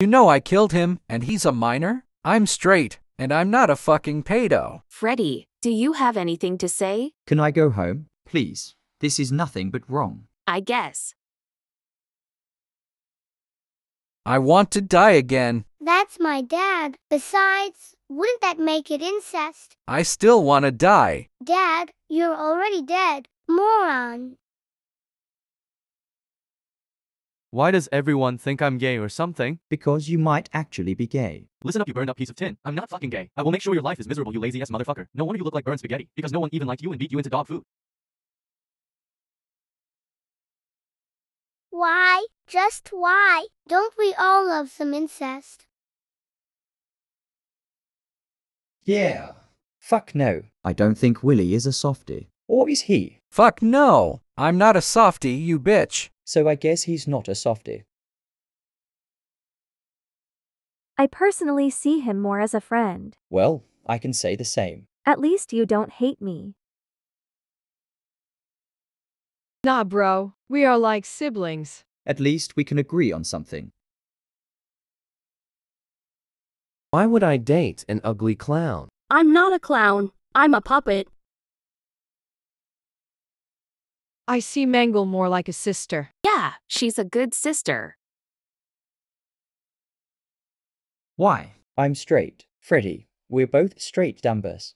You know I killed him, and he's a minor? I'm straight, and I'm not a fucking pedo. Freddy, do you have anything to say? Can I go home? Please. This is nothing but wrong. I guess. I want to die again. That's my dad. Besides, wouldn't that make it incest? I still want to die. Dad, you're already dead. Moron. Why does everyone think I'm gay or something? Because you might actually be gay. Listen up, you burned up piece of tin. I'm not fucking gay. I will make sure your life is miserable, you lazy ass motherfucker. No wonder you look like burned spaghetti, because no one even liked you and beat you into dog food. Why? Just why? Don't we all love some incest? Yeah. Fuck no. I don't think Willie is a softie. Or is he? Fuck no. I'm not a softie, you bitch. So I guess he's not a softie. I personally see him more as a friend. Well, I can say the same. At least you don't hate me. Nah, bro. We are like siblings. At least we can agree on something. Why would I date an ugly clown? I'm not a clown. I'm a puppet. I see Mangle more like a sister. Yeah, she's a good sister. Why? I'm straight. Freddy, we're both straight dumbers.